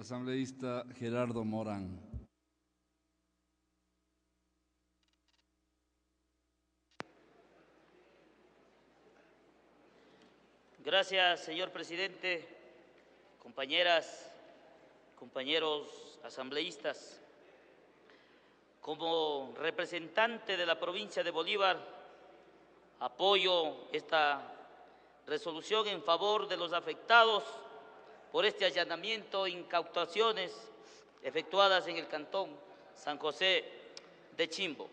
Asambleísta Gerardo Morán. Gracias, señor presidente, compañeras, compañeros asambleístas. Como representante de la provincia de Bolívar, apoyo esta resolución en favor de los afectados por este allanamiento e incautaciones efectuadas en el cantón San José de Chimbo,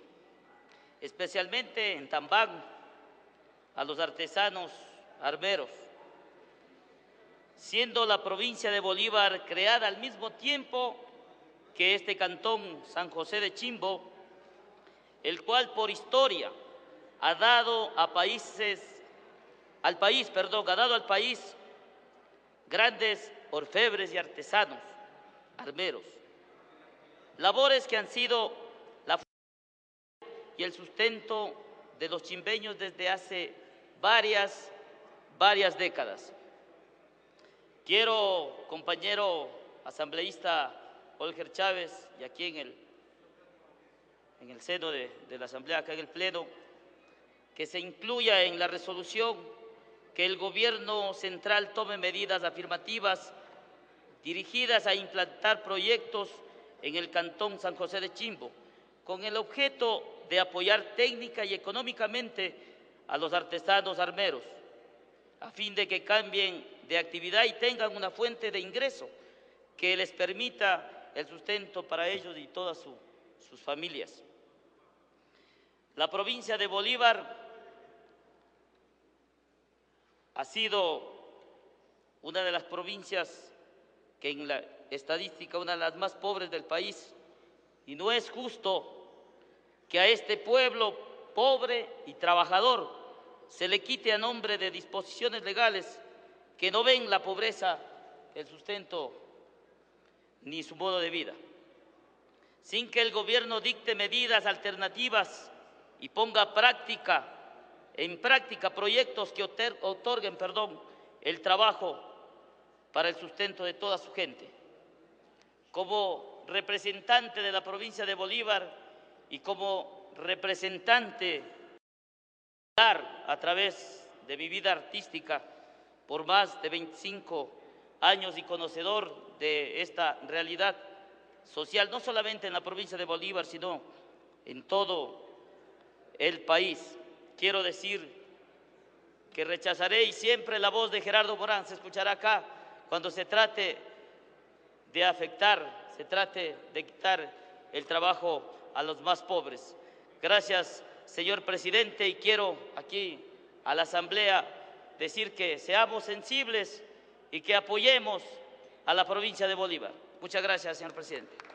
especialmente en Tambán, a los artesanos armeros, siendo la provincia de Bolívar creada al mismo tiempo que este cantón San José de Chimbo, el cual por historia ha dado a países, al país, perdón, ha dado al país grandes orfebres y artesanos, armeros, labores que han sido la y el sustento de los chimbeños desde hace varias, varias décadas. Quiero, compañero asambleísta Olger Chávez, y aquí en el, en el seno de, de la Asamblea, acá en el Pleno, que se incluya en la resolución que el gobierno central tome medidas afirmativas dirigidas a implantar proyectos en el cantón San José de Chimbo, con el objeto de apoyar técnica y económicamente a los artesanos armeros, a fin de que cambien de actividad y tengan una fuente de ingreso que les permita el sustento para ellos y todas su, sus familias. La provincia de Bolívar ha sido una de las provincias que en la estadística una de las más pobres del país y no es justo que a este pueblo pobre y trabajador se le quite a nombre de disposiciones legales que no ven la pobreza, el sustento ni su modo de vida. Sin que el gobierno dicte medidas alternativas y ponga práctica, en práctica proyectos que otorguen perdón, el trabajo para el sustento de toda su gente. Como representante de la provincia de Bolívar y como representante a través de mi vida artística por más de 25 años y conocedor de esta realidad social, no solamente en la provincia de Bolívar, sino en todo el país. Quiero decir que rechazaré y siempre la voz de Gerardo Morán se escuchará acá cuando se trate de afectar, se trate de quitar el trabajo a los más pobres. Gracias, señor presidente, y quiero aquí a la Asamblea decir que seamos sensibles y que apoyemos a la provincia de Bolívar. Muchas gracias, señor presidente.